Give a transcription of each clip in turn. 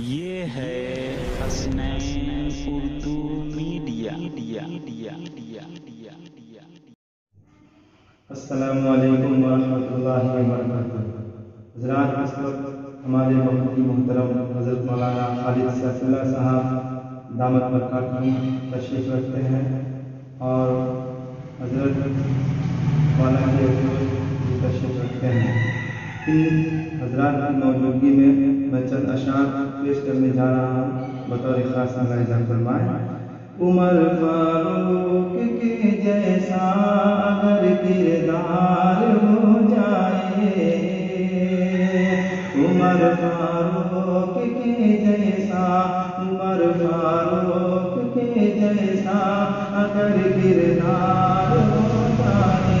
ये है हसनैन उर्दू मीडिया। वालेकुम वरहमतुल्लाहि वबरकातुहू। हमारे बहुत ही मोहतरम हज़रत मौलाना खालिद सैफुल्लाह साहब दामत बरकातहू तशरीफ़ रखते हैं और हज़रत मौलाना के तशरीफ़ रखते हैं। इन हज़रात की मौजूदगी में मैं चंद अशार पेश करने जा रहा हूँ। बतौर ख़ास मुलायजा फरमाए। उमर फारूक के जैसा अगर किरदार हो जाए, उमर फारूक के जैसा, उमर फारूक के जैसा अगर किरदार हो जाए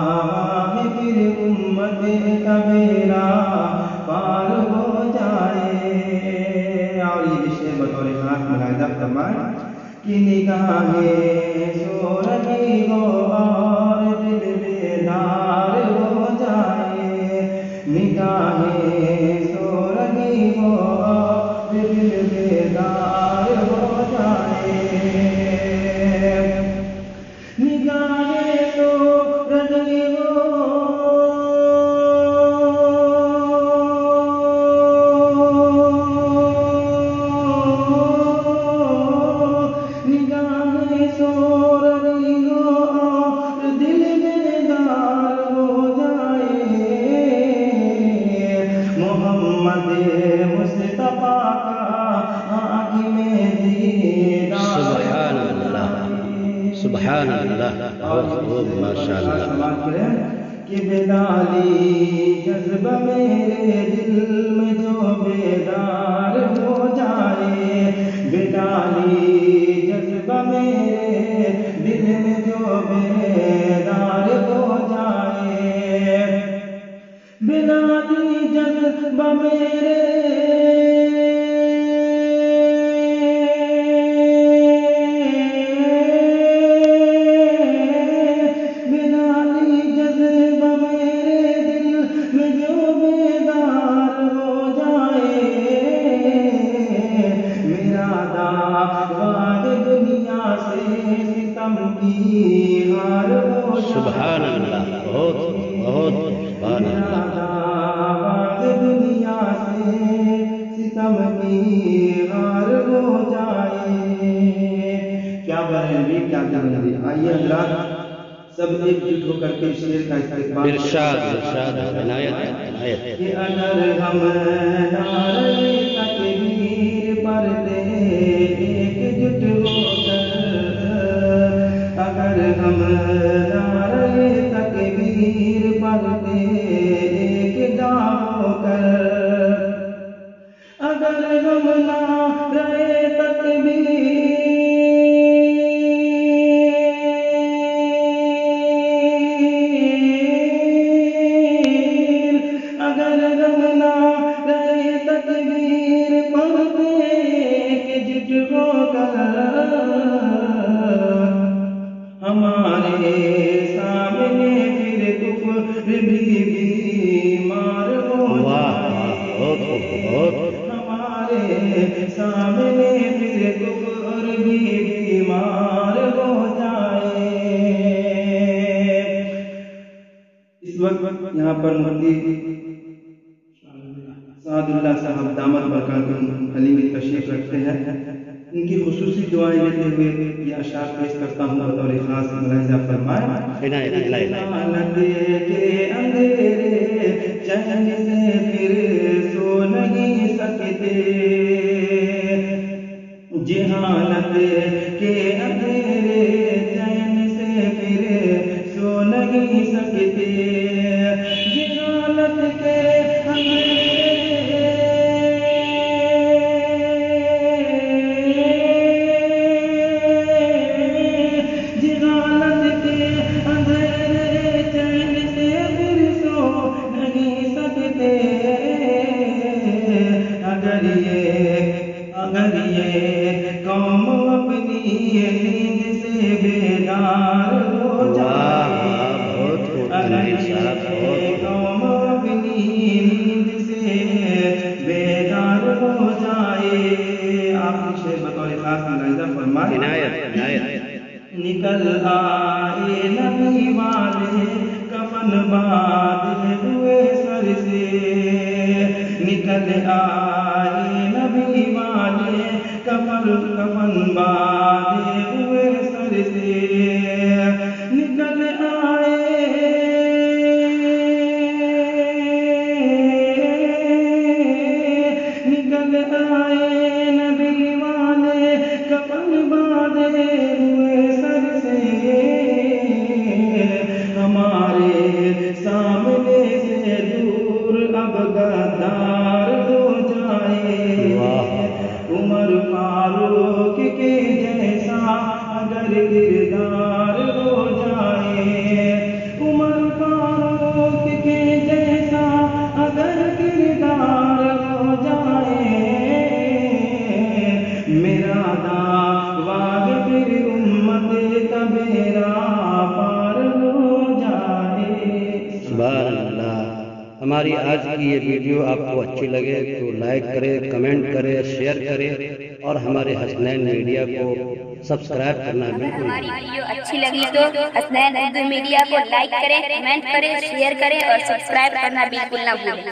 जाए। और ये विषय कि निगाहें सो रही हो और दिल बेदार हो जाए। निगाहें बेदाली जज्बा मेरे दिल हो जाए बेदाली जज्बा मेरे दिल में जो बेदार हो जाए बेदाली जज्बा मेरे हार हो जाए। क्या क्या जानवी आइए हजरात। सब एकजुट होकर के शेर का इस्तेमाल इरशाद इरशाद इनायत इनायत। कि अगर हम नारे तकबीर पढ़ते एकजुट होकर अगर हम नारे तकबीर पढ़ते हमारे सामने फिर कुफर भी बीमार हो जाए बहुत खूब, बहुत। हमारे सामने फिर कुफर भी बीमार हो जाए इस वक्त यहाँ पर मुफ्ती सादुल्लाह साहब दामद बरकातुम अली में तशरीफ़ रखते हैं उनकी खसूसी दुआएँ लेते हुए ये अशार पेश करता हूँ बतौर खास मुलाहिजा फरमाए। चैन से फिर सो नहीं सकते। ये कौम अपनी नींद से बेदार हो जाए। वाह, बहुत खूब अगर तनवीर साहब, ये बहुत। कौम अपनी नींद से बेदार हो जाए। आप शेर बतौर खास निकल आए नबी वाले निकल आए नबी वाले कमल कमल बांधे हुए सर से। निकल आए हमारी आज की ये वीडियो आपको अच्छी लगे तो लाइक करें कमेंट करें शेयर करें और हमारे हसनैन मीडिया को सब्सक्राइब करना बिल्कुल हमारी वीडियो अच्छी लगी तो हसनैन मीडिया को लाइक करें कमेंट करें शेयर करें और सब्सक्राइब करना बिल्कुल ना भूलें।